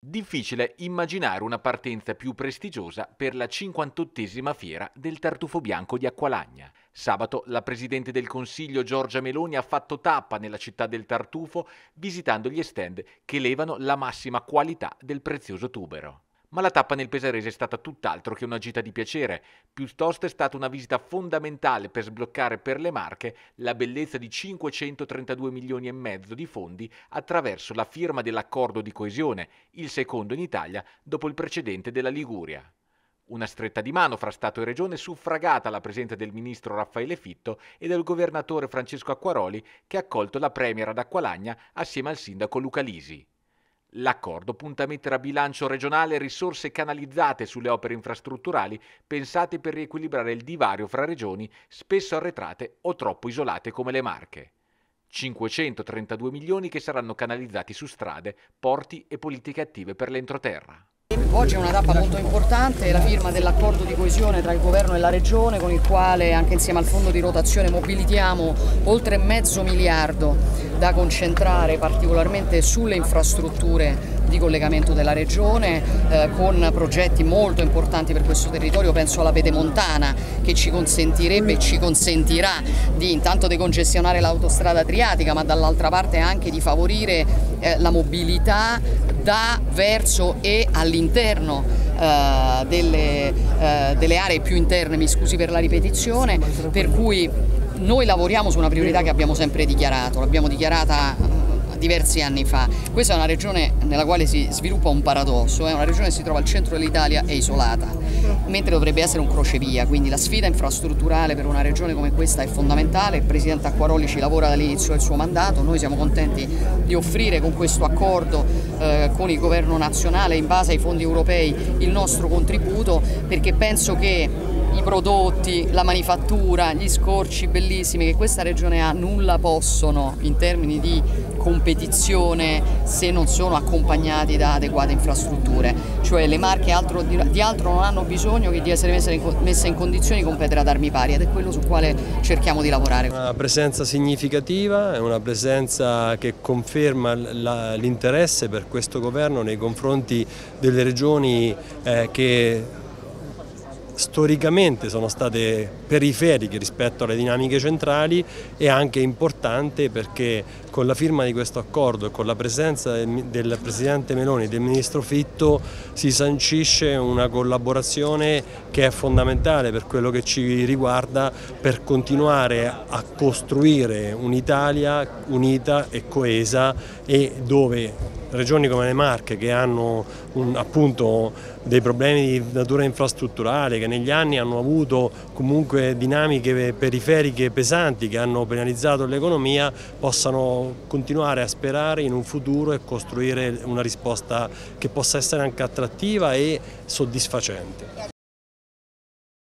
Difficile immaginare una partenza più prestigiosa per la 58esima fiera del tartufo bianco di Acqualagna. Sabato la Presidente del Consiglio Giorgia Meloni ha fatto tappa nella città del tartufo visitando gli stand che levano la massima qualità del prezioso tubero. Ma la tappa nel Pesarese è stata tutt'altro che una gita di piacere, piuttosto è stata una visita fondamentale per sbloccare per le Marche la bellezza di 532 milioni e mezzo di fondi attraverso la firma dell'accordo di coesione, il secondo in Italia dopo il precedente della Liguria. Una stretta di mano fra Stato e Regione suffragata alla presenza del ministro Raffaele Fitto e del governatore Francesco Acquaroli che ha accolto la Premier ad Acqualagna assieme al sindaco Luca Lisi. L'accordo punta a mettere a bilancio regionale risorse canalizzate sulle opere infrastrutturali pensate per riequilibrare il divario fra regioni spesso arretrate o troppo isolate come le Marche. 532 milioni che saranno canalizzati su strade, porti e politiche attive per l'entroterra. Oggi è una tappa molto importante, la firma dell'accordo di coesione tra il governo e la regione con il quale anche insieme al fondo di rotazione mobilitiamo oltre mezzo miliardo da concentrare particolarmente sulle infrastrutture di collegamento della regione eh, con progetti molto importanti per questo territorio, penso alla pedemontana che ci consentirebbe e ci consentirà di intanto decongestionare l'autostrada adriatica ma dall'altra parte anche di favorire eh, la mobilità da, verso e all'interno eh, delle, eh, delle aree più interne, mi scusi per la ripetizione, per cui noi lavoriamo su una priorità che abbiamo sempre dichiarato, l'abbiamo dichiarata diversi anni fa. Questa è una regione nella quale si sviluppa un paradosso, è una regione che si trova al centro dell'Italia e isolata, mentre dovrebbe essere un crocevia, quindi la sfida infrastrutturale per una regione come questa è fondamentale, il Presidente Acquaroli ci lavora dall'inizio del suo mandato, noi siamo contenti di offrire con questo accordo eh, con il governo nazionale in base ai fondi europei il nostro contributo perché penso che i prodotti, la manifattura, gli scorci bellissimi che questa regione ha nulla possono in termini di competizione se non sono accompagnati da adeguate infrastrutture, cioè le marche altro, di altro non hanno bisogno che di essere messe in, condizioni di competere ad armi pari ed è quello su quale cerchiamo di lavorare. Una presenza significativa, è una presenza che conferma l'interesse per questo governo nei confronti delle regioni eh, che storicamente sono state periferiche rispetto alle dinamiche centrali e anche importante perché con la firma di questo accordo e con la presenza del Presidente Meloni e del Ministro Fitto si sancisce una collaborazione che è fondamentale per quello che ci riguarda per continuare a costruire un'Italia unita e coesa e dove regioni come le Marche che hanno un, appunto dei problemi di natura infrastrutturale, che negli anni hanno avuto comunque dinamiche periferiche pesanti che hanno penalizzato l'economia, possano continuare a sperare in un futuro e costruire una risposta che possa essere anche attrattiva e soddisfacente.